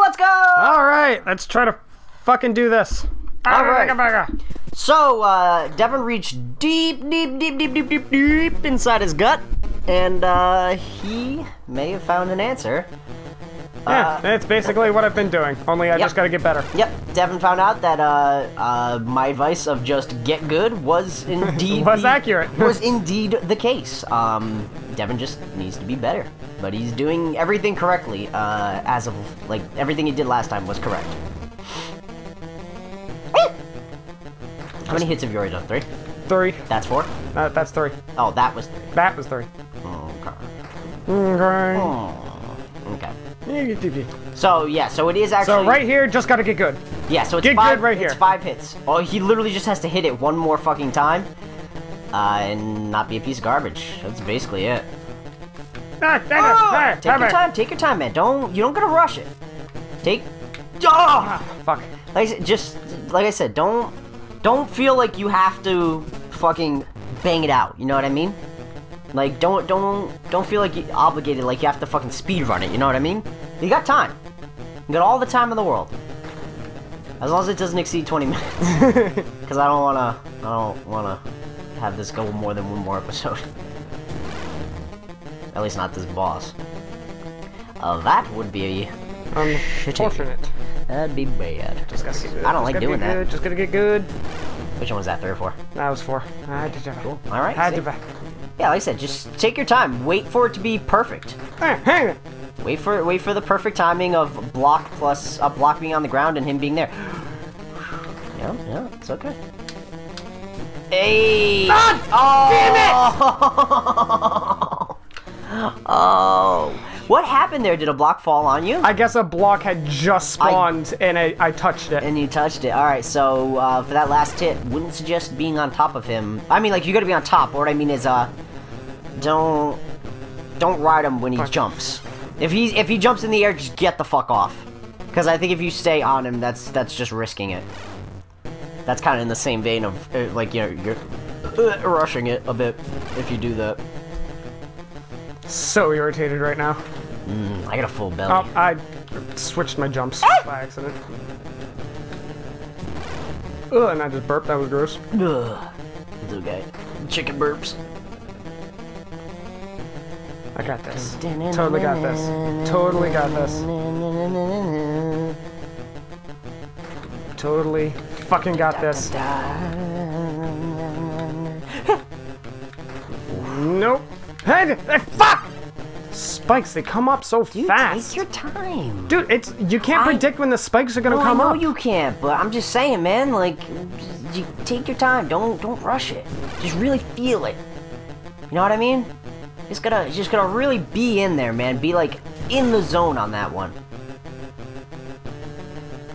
Let's go! All right, let's try to fucking do this. All right. So, uh, Devin reached deep, deep, deep, deep, deep, deep, deep inside his gut, and uh, he may have found an answer. Yeah, it's basically what I've been doing. Only I Yep. just got to get better. Yep, Devin found out that uh, uh, my advice of just get good was indeed Was the- accurate. was indeed the case. Um, Devin just needs to be better, but he's doing everything correctly. Uh, as of like everything he did last time was correct. How many hits have you already done? Three. Three. That's four. Uh, that's three. Oh, that was three. That was three. Okay. Okay. Oh, okay. So yeah, so it is actually So right here, just got to get good. Yeah, so it's Get five. right It's five hits. Oh, he literally just has to hit it one more fucking time, uh, and not be a piece of garbage. That's basically it. Ah, Oh, take your time. Take your time, man. Don't you don't gotta rush it. Take. Oh! Fuck. Like I said, just like I said, don't don't feel like you have to fucking bang it out. You know what I mean? Like don't don't don't feel like you obligated like you have to fucking speed run it. You know what I mean? You got time. You got all the time in the world. As long as it doesn't exceed 20 minutes. Because I don't wanna I don't wanna have this go more than one more episode. At least not this boss. Uh, that would be Unfortunate. that'd be bad. Just gotta get good. I don't Just like doing that. Good. Just gonna get good. Which one was that? Three or four? That was four. I had to jump. Cool. All right. Had see? to back. Yeah, like I said, just take your time. Wait for it to be perfect. Wait for wait for the perfect timing of block plus a block being on the ground and him being there. Yeah, yeah, it's okay. Hey! oh! Damn it! oh! What happened there? Did a block fall on you? I guess a block had just spawned and I, I touched it. and you touched it. All right, so uh, for that last hit, wouldn't suggest being on top of him. I mean, like you got to be on top. What I mean is, uh, don't don't ride him when he Fuck. jumps. If he if he jumps in the air, just get the fuck off. Because I think if you stay on him, that's that's just risking it. That's kind of in the same vein of uh, like you know you're uh, rushing it a bit if you do that. So irritated right now. Mm, I got a full belly. Oh, I switched my jumps by accident. Ugh, and I just burped. That was gross. Ugh. It's okay. Chicken burps. I got this. Totally got this. Totally got this. Totally fucking got this. Nope. Hey, fuck! Spikes, they come up so Dude, fast. take your time. Dude, it's you can't I- predict when the spikes are gonna come I know up. you can't, but I'm just saying, man. Like, you take your time. Don't don't rush it. Just really feel it. You know what I mean? Just gotta just gotta really be in there, man. Be like in the zone on that one.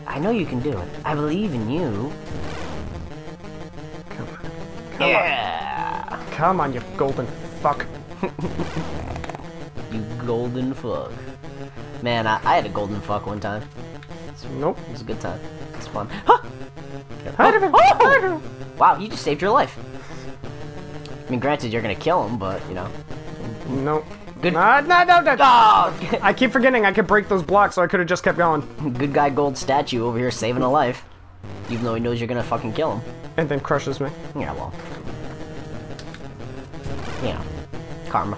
I know you can do it. I believe in you. Come on. Yeah. Come on, you golden fuck. You golden fuck. Man, I, I had a golden fuck one time. Nope. It was a good time. It's fun. Huh! Oh! Wow, you just saved your life. I mean, granted, you're gonna kill him, but you know. Nope. Good. Ah, no, no, no. Oh, I keep forgetting I could break those blocks, so I could have just kept going. good guy gold statue over here saving a life. Even though he knows you're gonna fucking kill him. And then crushes me. Yeah, well. You know. Karma.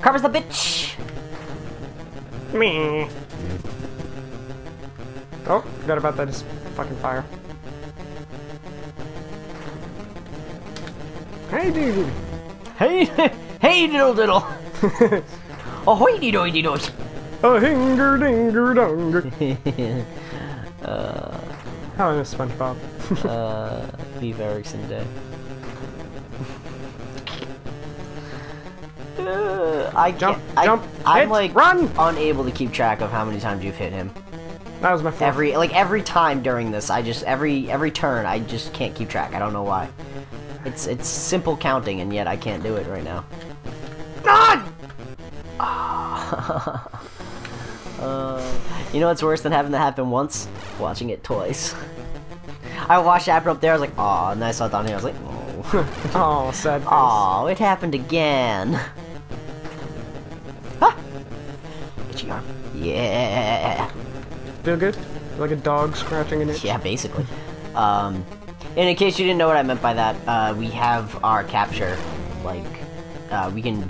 Karma's the bitch! Me. Oh, forgot about that. It's fucking fire. Hey, dude. Hey, hey, diddle diddle! Ahoy, dee doy, dee doy! A hinger dinger dunger. How I miss SpongeBob. Uh, Beef Erickson Day. Uh, I Jump, can't- I, jump, I'm like run! unable to keep track of how many times you've hit him. That was my fourth. Every like every time during this, I just every every turn, I just can't keep track. I don't know why. It's it's simple counting, and yet I can't do it right now. God! Uh, you know what's worse than having that happen once? Watching it twice. I watched it happen up there. I was like, "Aw," and then I saw it down here. I was like, "Oh, Oh, sad face. oh, it happened again." Ah! Itchy arm. Yeah. Feel good? Like a dog scratching an itch? Yeah, basically. Um, and in case you didn't know what I meant by that, uh, we have our capture, like, uh, we can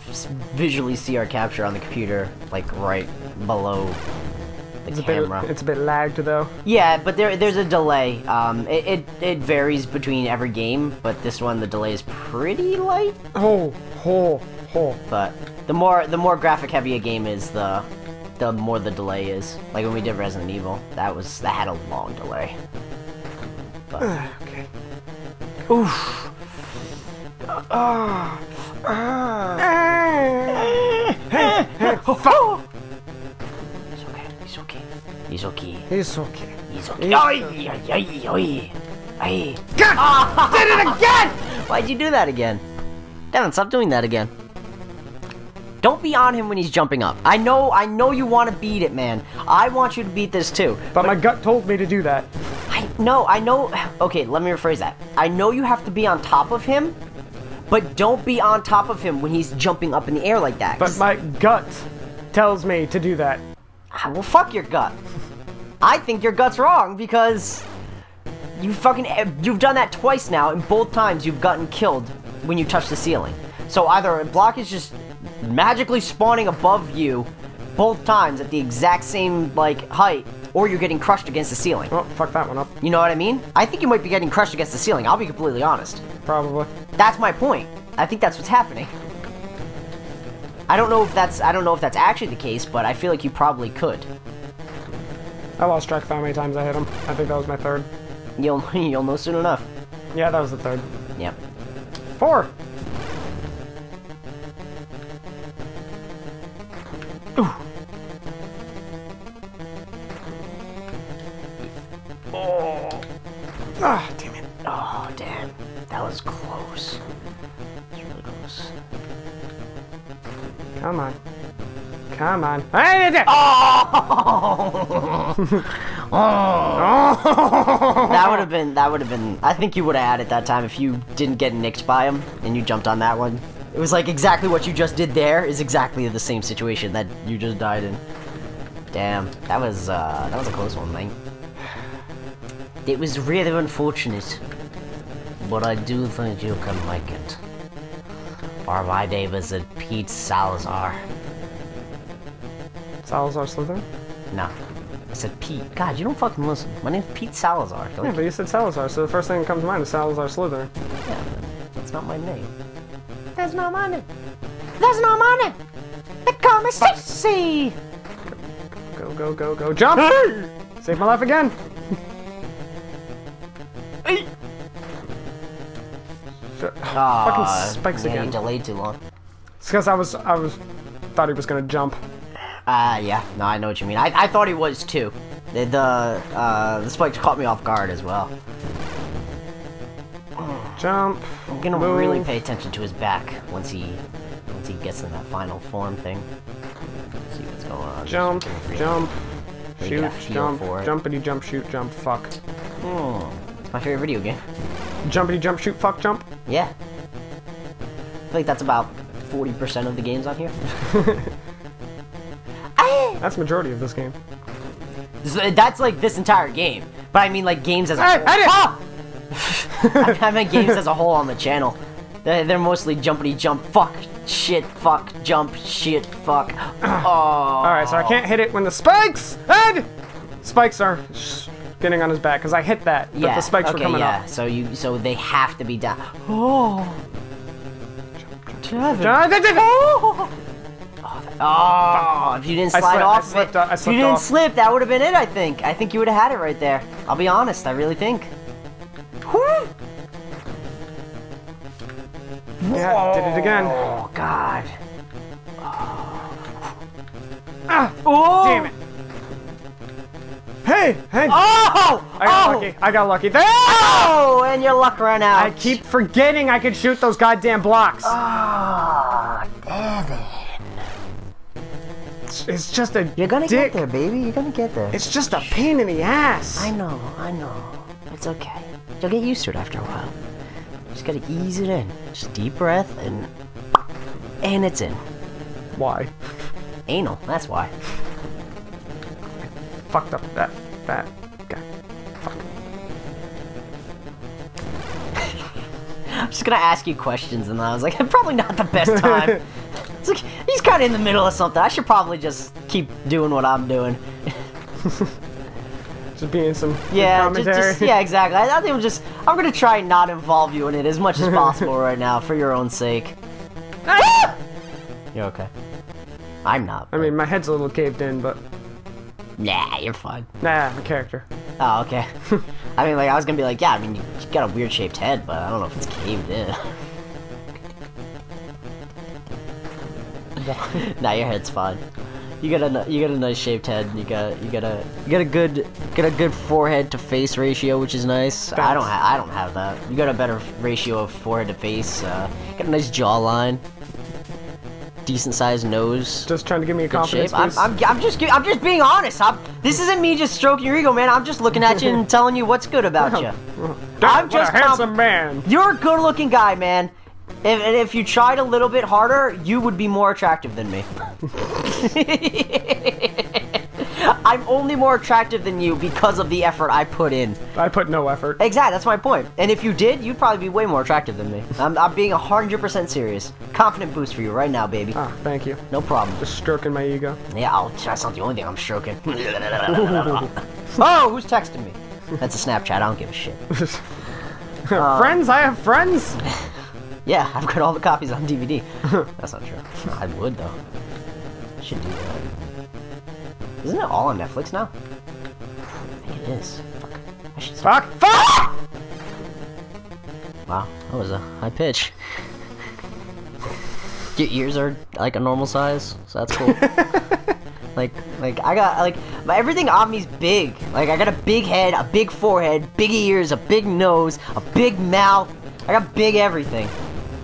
visually see our capture on the computer, like, right below the It's a bit, camera. it's a bit lagged though. Yeah, but there there's a delay. Um, it, it it varies between every game, but this one the delay is pretty light. Oh, oh, oh. But the more the more graphic heavy a game is, the the more the delay is. Like when we did Resident Evil, that was that had a long delay. But Okay. Oof. Hey, hey, fuck! He's okay. He's okay. He's okay. It's okay. He's okay. He's Ay, ay, ay, ay. Ay. God! Did it again! Why'd you do that again? Devin, stop doing that again. Don't be on him when he's jumping up. I know, I know you want to beat it, man. I want you to beat this too. But my gut told me to do that. I know, I know. Okay, let me rephrase that. I know you have to be on top of him, but don't be on top of him when he's jumping up in the air like that. But my gut tells me to do that. Ah, well, fuck your gut. I think your gut's wrong because you fucking eh, you've done that twice now, and both times you've gotten killed when you touch the ceiling. So either a block is just magically spawning above you both times at the exact same like height, or you're getting crushed against the ceiling. Oh, fuck that one up. You know what I mean? I think you might be getting crushed against the ceiling. I'll be completely honest. Probably. That's my point. I think that's what's happening. I don't know if that's I don't know if that's actually the case, but I feel like you probably could. I lost track of how many times I hit him. I think that was my third. You'll you'll know soon enough. Yeah, that was the third. Yep. Four! Oh. Ah, damn it. Oh damn, that was close. It's really close. Come on. Come on. Hey, hey. Oh! that would have been that would have been. I think you would have had it that time if you didn't get nicked by him and you jumped on that one. It was like exactly what you just did there is exactly the same situation that you just died in. Damn, that was uh that was a close one, man. It was really unfortunate, but I do think you can make it. Or my name is Pete Salazar. Salazar Slytherin? No, I said Pete. God, you don't fucking listen. My name's Pete Salazar. Yeah, but you said Salazar, so the first thing that comes to mind is Salazar Slytherin. Yeah, that's not my name. That's not my name. That's not my name. They call me Stacy. Go, go, go, go. Jump! Save my life again! Fucking spikes yeah, again. You delayed too long. It's because I was, I was, thought he was gonna jump. Uh, yeah. No, I know what you mean. I, I thought he was too. The the uh the spikes caught me off guard as well. Jump. I'm gonna move. really pay attention to his back once he once he gets in that final form thing. See what's going on. Jump, jump, shoot, get a feel jump, jumpity jump, shoot, jump, fuck. Hmm. It's my favorite video game. Jumpity jump, shoot, fuck, jump. Yeah. I feel like that's about 40% of the games on here. That's majority of this game. So that's like this entire game. But I mean like games as a Hey, whole. I Ah! I meant games as a whole on the channel. They're, they're mostly jumpity jump, fuck, shit, fuck, jump, shit, fuck. Oh. Alright, so I can't hit it when the spikes! And spikes are getting on his back, because I hit that, but Yeah. the spikes okay, were coming yeah. up. So you, so they have to be down. Oh. Trevor. Da- da- da- Oh, if you didn't I slide slipped- I off, slipped off- I if you didn't off. slip, that would have been it. I think. I think you would have had it right there. I'll be honest. I really think. Whew. Yeah, did it again. Oh God. Ah, Oh. damn it. Hey, hey! Oh. I got oh. lucky. I got lucky. There! Oh, and your luck ran out. I keep forgetting I can shoot those goddamn blocks. Oh, Devin. It's, it's just a You're gonna dick. get there, baby. You're gonna get there. It's just a pain in the ass. I know, I know. It's okay. You'll get used to it after a while. Just gotta ease it in. Just deep breath and and it's in. Why? Anal. That's why. Fucked up that. Fat. God. I'm just gonna ask you questions, and I was like, probably not the best time. it's like he's kind of in the middle of something. I should probably just keep doing what I'm doing. Just being some Yeah, just, commentary. just yeah, exactly. I, I think I'm just I'm gonna try and not involve you in it as much as possible right now for your own sake. Ah! You're okay. I'm not. I mean, my head's a little caved in, but nah, you're fine. nah, my character. Oh, okay. I mean, like I was gonna be like, yeah, I mean, you got a weird shaped head, but I don't know if it's caved in. nah, your head's fine. You got a you got a nice shaped head. You got you got a you got a good got a good forehead to face ratio, which is nice. I don't have I don't have that. You got a better ratio of forehead to face. Uh, got a nice jawline. Decent sized nose. Just trying to give me a Good confidence shape. I'm. I'm, I'm just I'm just being honest. I'm, this isn't me just stroking your ego, man. I'm just looking at you and telling you what's good about you. Damn, I'm just a handsome man. You're a good looking guy, man. If, and if you tried a little bit harder, you would be more attractive than me. I'm only more attractive than you because of the effort I put in. I put no effort. Exactly, that's my point. And if you did, you'd probably be way more attractive than me. I'm, I'm being 100% serious. Confident boost for you right now, baby. Ah, thank you. No problem. Just stroking my ego. Yeah, I'll, that's not the only thing I'm stroking. oh, who's texting me? That's a Snapchat. I don't give a shit. Uh, friends? I have friends? Yeah, I've got all the copies on DVD. That's not true. I would though. I should do that. Isn't it all on Netflix now? I think it is. Fuck. I should. Fuck! Fuck! Wow, that was a high pitch. Your ears are like a normal size, so that's cool. like, like I got like my, everything on me's big. Like I got a big head, a big forehead, big ears, a big nose, a big mouth. I got big everything.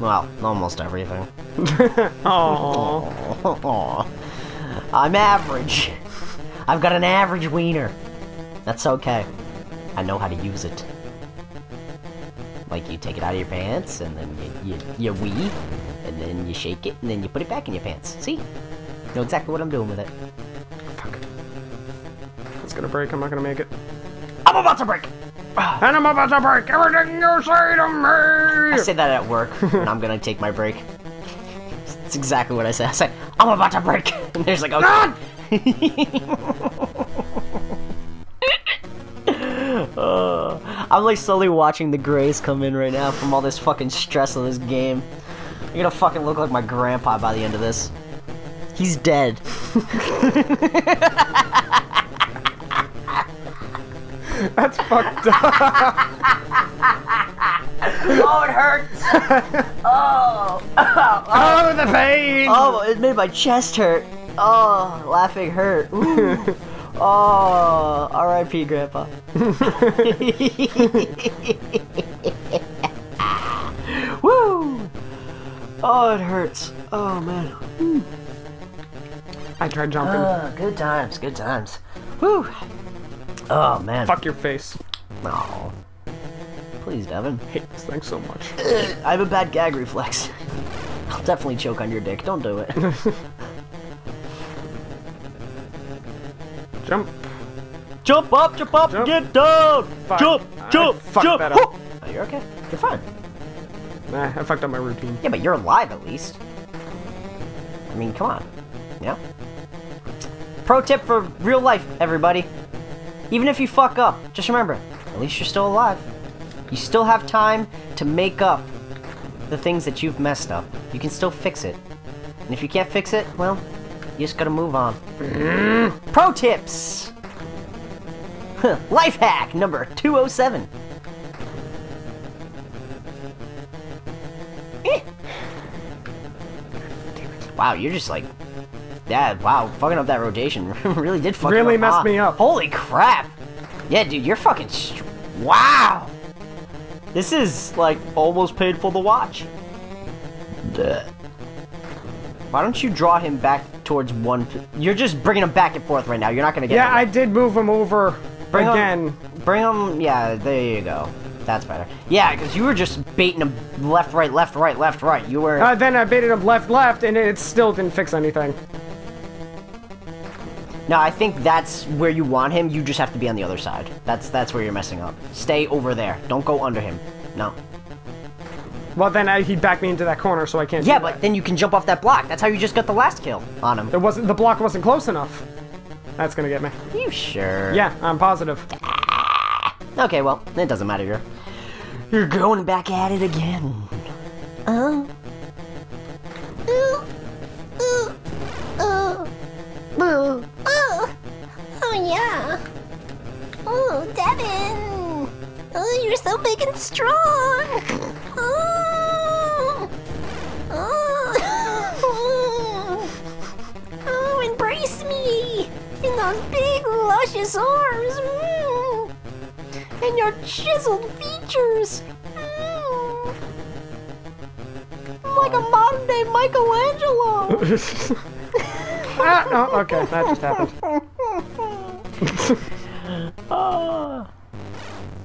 Well, almost everything. Aww. I'm average. I've got an average wiener. That's okay. I know how to use it. Like you take it out of your pants and then you, you, you wee, and then you shake it and then you put it back in your pants. See? You know exactly what I'm doing with it. Fuck. It's gonna break. I'm not gonna make it. I'm about to break! And I'm about to break everything you say to me! I say that at work, and I'm gonna take my break. That's exactly what I say. I say, I'm about to break! And there's like, okay. Uh, I'm like slowly watching the grays come in right now from all this fucking stress of this game. I'm gonna fucking look like my grandpa by the end of this. He's dead. That's fucked up. Oh, it hurts! oh! Oh, the pain! Oh, it made my chest hurt. Oh, laughing hurt. Ooh. Oh, R.I.P. Grandpa. Woo! Oh, it hurts. Oh man. I tried jumping. Oh, good times, good times. Woo! Oh man. Fuck your face. Oh. Please, Devin. hate this thing so much. I have a bad gag reflex. I'll definitely choke on your dick. Don't do it. Jump. jump up, jump up, Jump. get down. Fuck. Jump, I jump, fucked jump. that up. Woo! Oh, you're okay. You're fine. Nah, I fucked up my routine. Yeah, but you're alive at least. I mean, come on. Yeah. Pro tip for real life, everybody. Even if you fuck up, just remember, at least you're still alive. You still have time to make up the things that you've messed up. You can still fix it. And if you can't fix it, well, you just gotta move on. Pro tips! Life hack number 207. Eh. Wow, you're just like, yeah, wow, fucking up that rotation really did fuck Really messed me up. Holy crap! Yeah, dude, you're fucking. Str- wow. This is like almost painful to watch. Duh. Why don't you draw him back towards one? You're just bringing him back and forth right now. You're not gonna get. Yeah, I did move him over Bring him- Bring him. Yeah, there you go. That's better. Yeah, because you were just baiting him left, right, left, right, left, right. You were. Uh, then I baited him left, left, and it still didn't fix anything. No, I think that's where you want him. You just have to be on the other side. That's that's where you're messing up. Stay over there. Don't go under him. No. Well, then uh, he'd back me into that corner, so I can't. Yeah, do but that. then you can jump off that block. That's how you just got the last kill on him. it wasn't. The block wasn't close enough. That's gonna get me. You sure? Yeah, I'm positive. Okay, well, it doesn't matter. You're you're going back at it again. Uh. Oh yeah. Oh, Devin. Oh, you're so big and strong. Oh. Those big, luscious arms. Mm. And your chiseled features. Mm. Like a modern day Michelangelo. ah, oh, okay, that just happened. Ah.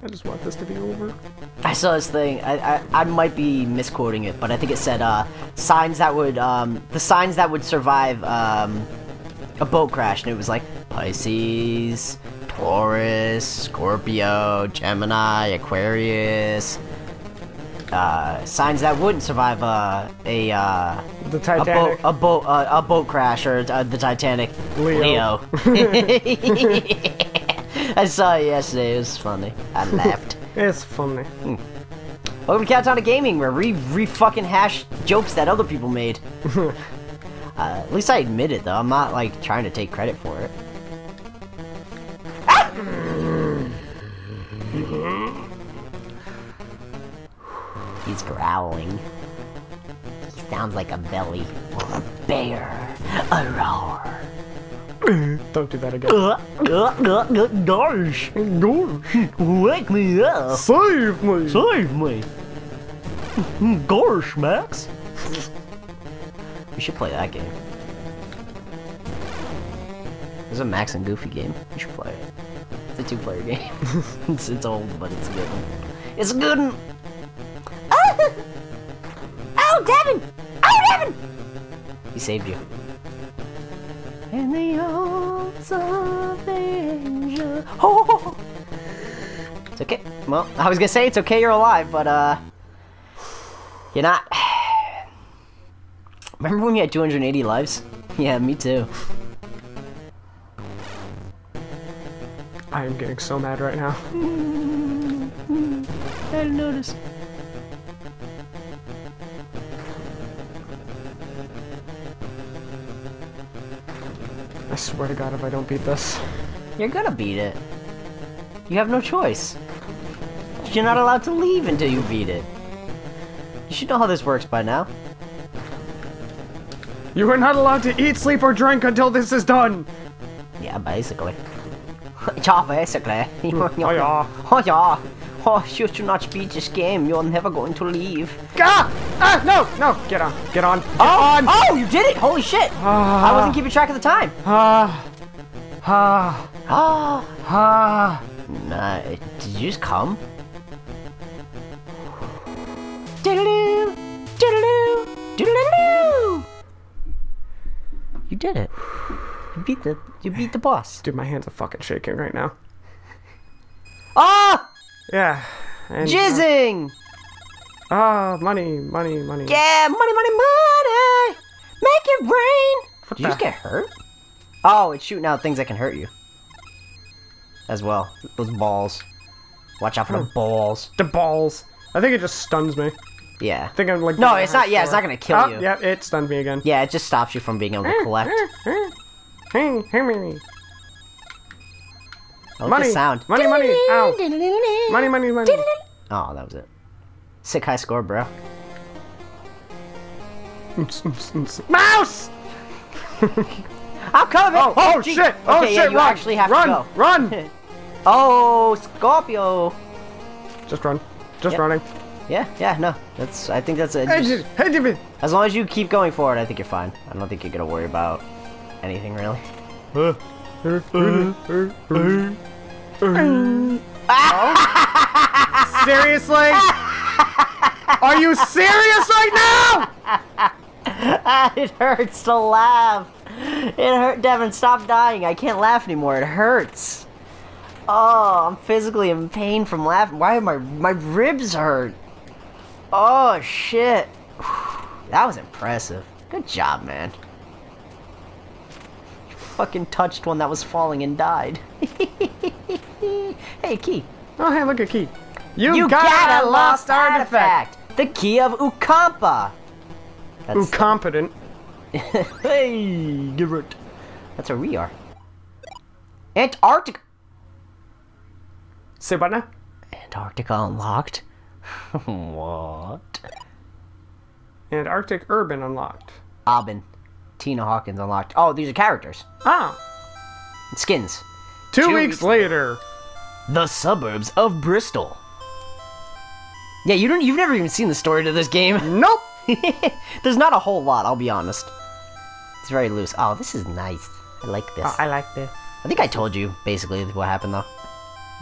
I just want this to be over. I saw this thing. I, I I might be misquoting it, but I think it said uh, signs that would um, the signs that would survive um, a boat crash, and it was like Pisces, Taurus, Scorpio, Gemini, Aquarius. Uh, signs that wouldn't survive uh, a uh, The a boat a boat uh, a boat crash or uh, the Titanic. Leo. Leo. I saw it yesterday. It was funny. I laughed. It's funny. Welcome to Cowtown Gaming, where we re fucking hash jokes that other people made. uh, at least I admit it, though. I'm not like trying to take credit for it. Growling. He sounds like a belly or a bear. A roar. Don't do that again. Uh, uh, uh, gosh, Gosh, wake me up. save me! Save me! Gosh, Max! we should play that game. There's a Max and Goofy game. We should play it. It's a two-player game. it's, it's old, but it's a good one. It's a good one! He saved you. In the arms of angel. Oh! It's okay. Well, I was gonna say it's okay you're alive, but uh, you're not. Remember when you had 280 lives? Yeah, me too. I am getting so mad right now. I didn't swear to God, if I don't beat this. You're gonna beat it. You have no choice. You're not allowed to leave until you beat it. You should know how this works by now. You are not allowed to eat, sleep, or drink until this is done! Yeah, basically. yeah, basically. oh yeah. Oh yeah. Oh, you should not beat this game. You're never going to leave. Ah! Ah! No! No! Get on! Get on! Get Oh, on! oh, you did it! Holy shit! I wasn't keeping track of the time. Ah! Ah! Ah, Ah! nah. Did you just come? Doodaloo, doodaloo, doodaloo. You did it. You beat the. You beat the boss. Dude, my hands are fucking shaking right now. Ah, Yeah. And, jizzing. Ah, money, money, money. Yeah, money, money, money. Make it rain. What Did you just get hurt? Oh, it's shooting out things that can hurt you. As well. Those balls. Watch out for the balls. The balls. I think it just stuns me. Yeah. I think I'm like. No, it's not- yeah, it's not gonna kill Ah, you. Yeah, it stunned me again. Yeah, it just stops you from being able to collect. Hey, hey, me. Like Money, sound. money, money. Ow. Money, money, money. Oh, that was it. Sick high score, bro. Mouse! I'm coming! Oh, oh, gee. shit! Oh okay, yeah, shit! you run! actually have run! to go. Run! Oh, Scorpio! Just run. Just Yep. running. Yeah, yeah, no. That's. I think that's it. Just- as long as you keep going forward, I think you're fine. I don't think you're gonna worry about anything really. Seriously? Are you serious right now? it hurts to laugh. It hurt, Devin. Stop dying. I can't laugh anymore. It hurts. Oh, I'm physically in pain from laughing. Why are my my ribs hurt? Oh shit. That was impressive. Good job, man. Fucking touched one that was falling and died. hey, key. Oh, hey, look at Key. You, You got, a lost artifact. The key of Ukampa. That's, Ooh, competent. hey, give it. That's where we are. Antarctica. Say what now? Antarctica unlocked. what? Antarctic Urban unlocked. Aban. Tina Hawkins unlocked. Oh, these are characters. Ah, Skins. two, Two weeks weeks later. The suburbs of Bristol. Yeah, you don't. You've never even seen the story to this game. Nope. There's not a whole lot. I'll be honest. It's very loose. Oh, this is nice. I like this. Oh, I like this. I think I told you basically what happened though.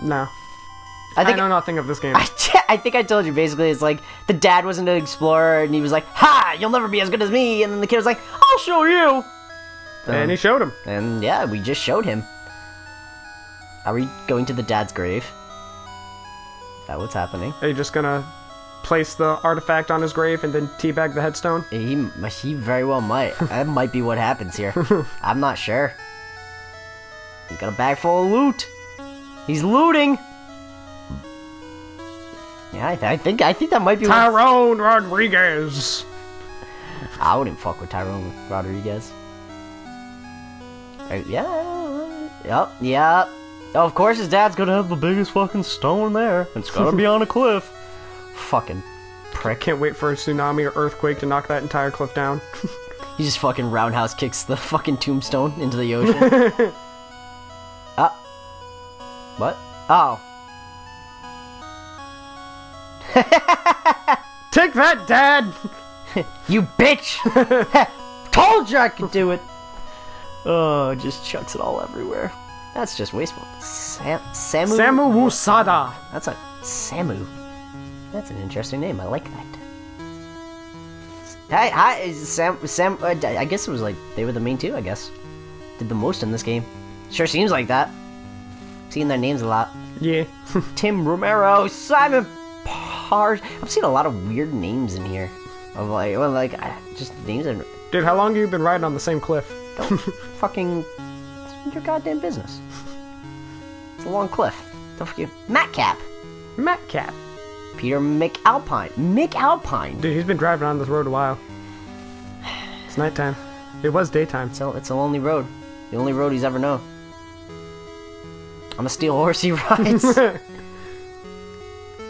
No, I think I, think know nothing of this game. I, I think I told you basically it's like the dad wasn't an explorer and he was like, "Ha, you'll never be as good as me," and then the kid was like, "I'll show you." and he showed him. And yeah, we just showed him. Are we going to the dad's grave? Is that what's happening? Are you just gonna place the artifact on his grave and then teabag the headstone? He he very well might. that might be what happens here. I'm not sure. He's got a bag full of loot. He's looting. Yeah, I, th- I think I think that might be. Tyrone Rodriguez. I wouldn't fuck with Tyrone Rodriguez. Right, yeah. Yep. Yep. Oh, of course, his dad's gonna have the biggest fucking stone there. It's gotta be on a cliff. Fucking prick. Can't wait for a tsunami or earthquake to knock that entire cliff down. He just fucking roundhouse kicks the fucking tombstone into the ocean. Ah. What? Oh. Take that, Dad! You bitch! Told you I could do it! Oh, just chucks it all everywhere. That's just wasteful. Sam- Samu? Samu Wusada. That's a Samu. That's an interesting name. I like that. Hi, hi, Sam. Sam. Uh, I guess it was like they were the main two. I guess did the most in this game. Sure seems like that. Seeing their names a lot. Yeah. Tim Romero, Simon Pars. I'm seeing a lot of weird names in here. Of like, well, like I- just names that Dude, how long have you been riding on the same cliff? don't fucking. It's your goddamn business. It's a long cliff. Don't forget Matt Cap. Peter McAlpine, McAlpine. Dude, he's been driving on this road a while. It's nighttime. It was daytime. So it's a lonely road. The only road he's ever known. I'm a steel horse he rides.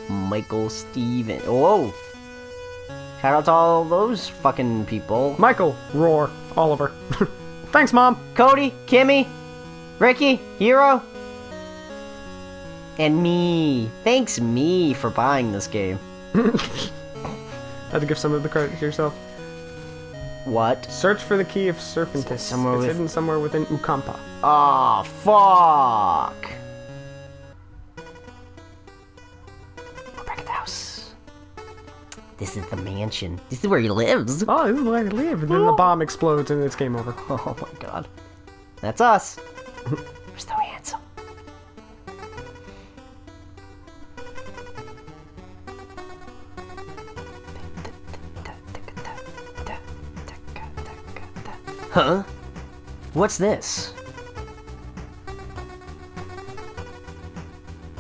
Michael Steven. Whoa! Shout out to all those fucking people. Michael, Roar, Oliver. Thanks, Mom. Cody, Kimmy, Ricky, Hero, and me. Thanks, me, for buying this game. I Had to give some of the credit to yourself. What? Search for the key of Serpentis. Somewhere it's with- hidden somewhere within Ukampa. Aw, fuck. This is the mansion. This is where he lives. Oh, this is where I live. And then the bomb explodes and it's game over. Oh my god. That's us. We're so handsome. Huh? What's this?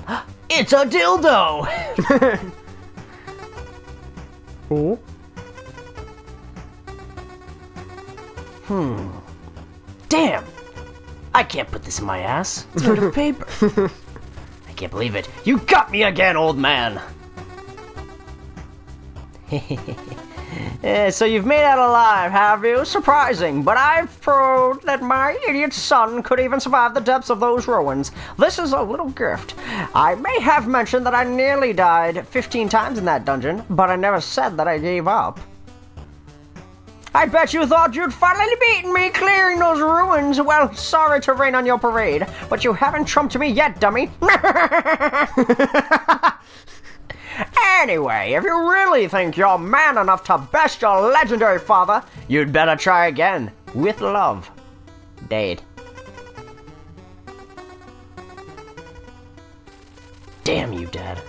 It's a dildo! Ooh. Hmm. Damn! I can't put this in my ass. It's made of paper. I can't believe it. You got me again, old man! Eh, so you've made it alive, have you? Surprising, but I've proved that my idiot son could even survive the depths of those ruins. This is a little gift. I may have mentioned that I nearly died 15 times in that dungeon, but I never said that I gave up. I bet you thought you'd finally beaten me clearing those ruins. Well, sorry to rain on your parade, but you haven't trumped me yet, dummy. anyway, if you really think you're man enough to best your legendary father, you'd better try again. With love. Dead. Damn you, Dad.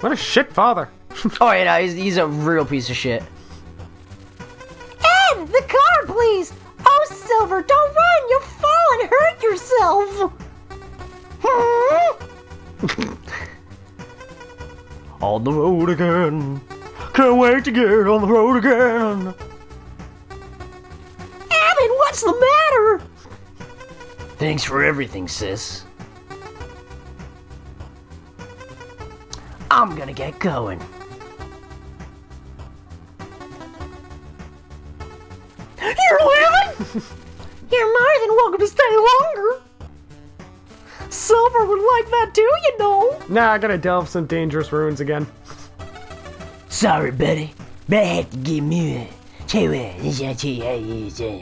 What a shit father. Oh, yeah, no, he's, he's a real piece of shit. On the road again. Can't wait to get on the road again. Evan, what's the matter? Thanks for everything, sis. I'm gonna get going. You're leaving? Nah, I gotta delve some dangerous ruins again. Sorry, buddy. But I had to give me a. Eh?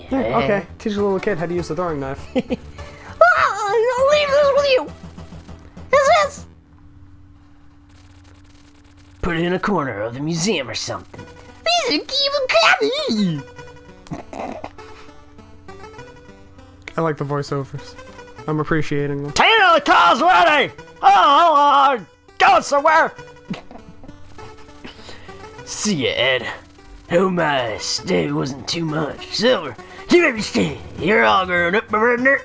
Hmm, okay, teach a little kid how to use the throwing knife. Oh, I'll leave this with you. This Is? Put it in a corner of the museum or something. These are even candy. I like the voiceovers. I'm appreciating them. Tina, the car's ready! Oh, uh, going somewhere! See ya, Ed. Oh my, stay wasn't too much. Silver, you made stay. You're all grown up, my partner.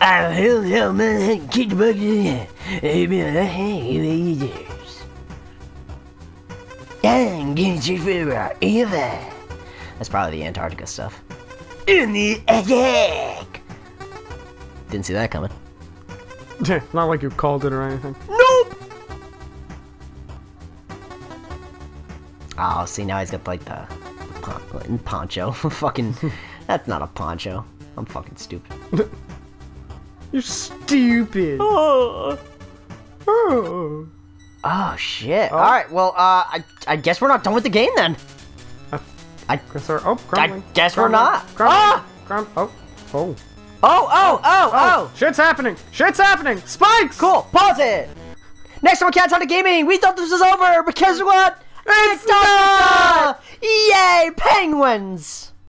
I'm hell, hell, man, kick the bucket in ya. Amen, I hang you years. I'm getting you for Eva. That's probably the Antarctica stuff. In the attack! Didn't see that coming. Not like you called it or anything. Nope! Oh, see, now he's got like the pon- poncho. fucking. That's not a poncho. I'm fucking stupid. You're stupid. Oh, Oh. Oh shit. Alright, well, uh, I, I guess we're not done with the game then. I Guess we're, oh, crumbling. guess we're not. Crumbling. Ah! Crum- oh. Oh. Oh, oh, oh, oh! Shit's happening! Shit's happening! Spikes! Cool, pause it! Next time on Catatonic Gaming, we thought this was over because what? It's Antarctica! Yay, penguins!